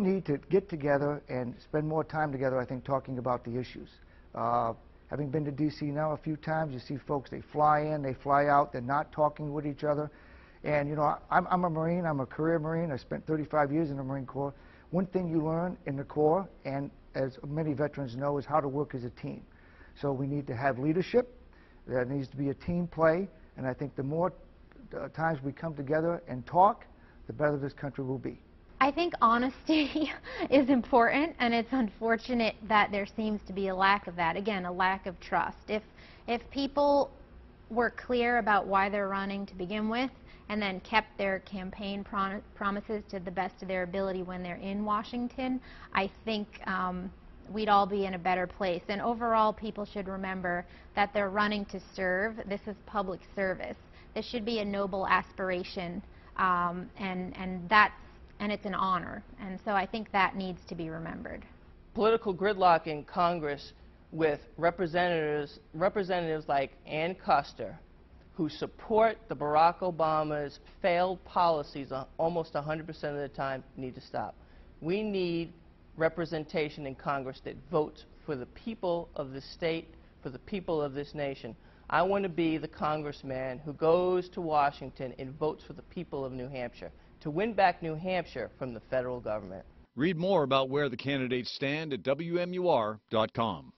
need to get together and spend more time together, I think, talking about the issues. Uh, having been to D.C. now a few times, you see folks, they fly in, they fly out, they're not talking with each other. And, you know, I'm, I'm a Marine, I'm a career Marine, I spent 35 years in the Marine Corps. One thing you learn in the Corps, and as many veterans know, is how to work as a team. So we need to have leadership, there needs to be a team play, and I think the more uh, times we come together and talk, the better this country will be. I think honesty is important, and it's unfortunate that there seems to be a lack of that. Again, a lack of trust. If, if people were clear about why they're running to begin with, and then kept their campaign prom promises to the best of their ability when they're in Washington, I think um, we'd all be in a better place. And overall, people should remember that they're running to serve. This is public service. This should be a noble aspiration, um, and, and that's and it's an honor. And so I think that needs to be remembered. Political gridlock in Congress with representatives, representatives like Ann Kuster, who support the Barack Obama's failed policies almost 100% of the time, need to stop. We need representation in Congress that votes for the people of the state, for the people of this nation. I want to be the congressman who goes to Washington and votes for the people of New Hampshire to win back New Hampshire from the federal government. Read more about where the candidates stand at WMUR.com.